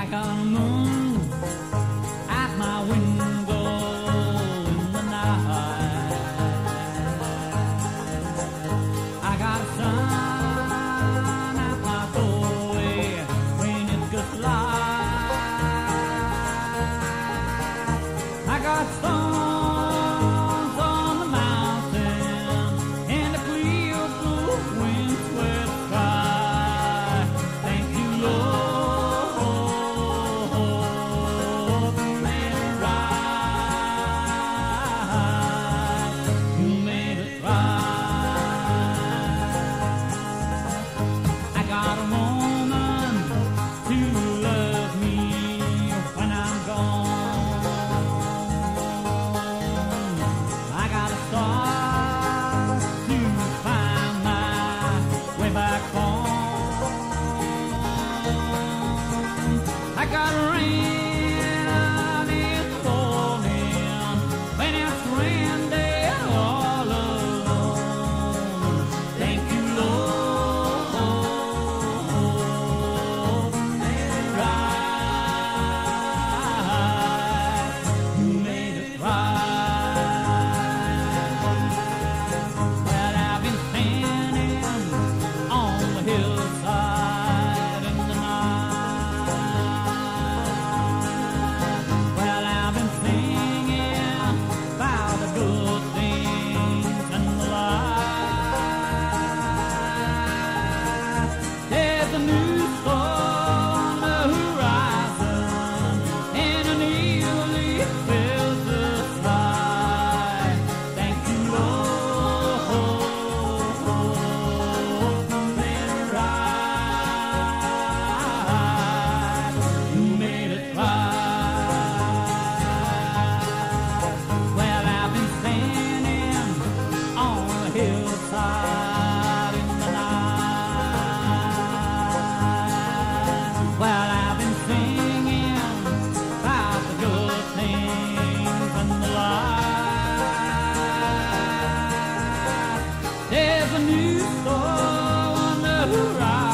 I got a got rain. outside in the night. Well, I've been singing about the good things in the life. There's a new star on the horizon.